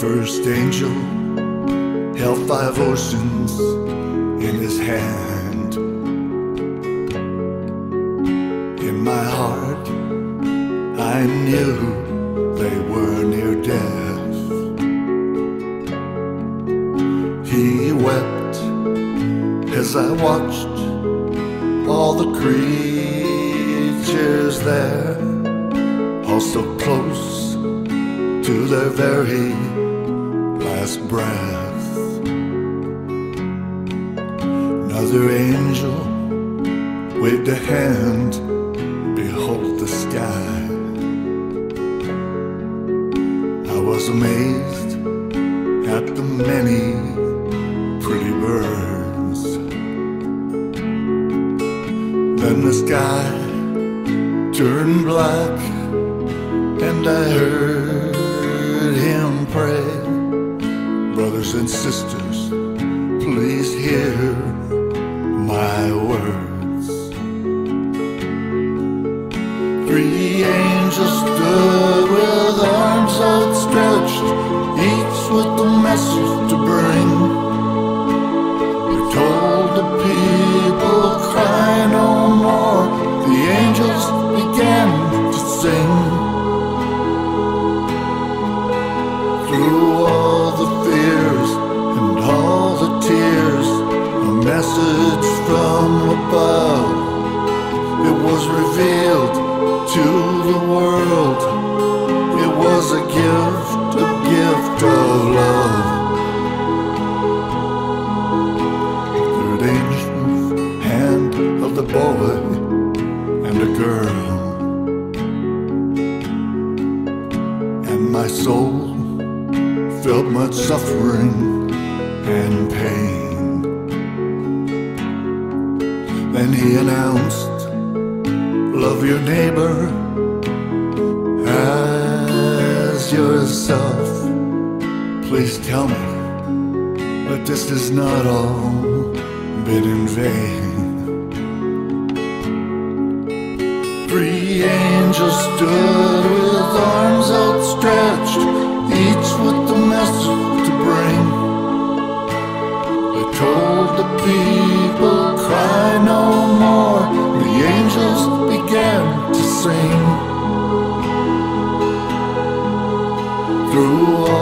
first angel held five oceans in his hand. In my heart, I knew they were near death. He wept as I watched all the creatures there, all so close to their very last breath. Another angel waved a hand, behold the sky. I was amazed at the many pretty birds. Then the sky turned black, and I heard pray. Brothers and sisters, please hear my words. Three angels stood with arms outstretched, each with a from above. It was revealed to the world. It was a gift, a gift of love. Third angel's hand held a boy and a girl. And my soul felt much suffering he announced, Love your neighbor as yourself. Please tell me that this has not all been in vain. Three angels stood to sing. Through all